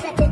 second.